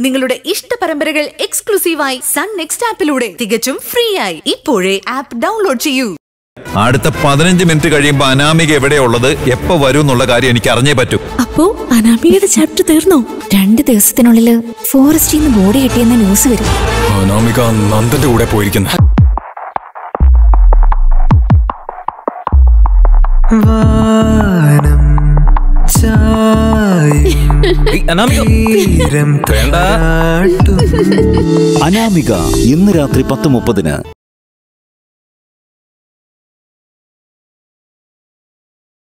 നിങ്ങളുടെ ഇഷ്ട പരമ്പരകൾ എക്സ്ക്ലൂസീവായി സൺ നെക്സ്റ്റ് ആപ്പിലൂടെ തികച്ചും ഫ്രീ ആയി ഇപ്പോഴേ ആപ്പ് ഡൗൺലോഡ് ചെയ്യൂ. അടുത്ത പതിനഞ്ച് മിനിറ്റ് കഴിയുമ്പോ അനാമിക എവിടെയുള്ളത് എപ്പോ വരും എന്നുള്ള കാര്യം എനിക്ക് അറിഞ്ഞേ പറ്റൂ. അപ്പോ അനാമികയുടെ ചാപ്റ്റർ തീർന്നു? രണ്ട് ദിവസത്തിനുള്ളിൽ ഫോറസ്റ്റിൽ നിന്ന് ബോഡി കിട്ടിയെന്ന ന്യൂസ് വരും. അനാമിക നന്ദന്റെ കൂടെ പോയിരിക്കുന്നു. വാനം അനാമിക ഇന്ന് രാത്രി പത്ത് മുപ്പതിന്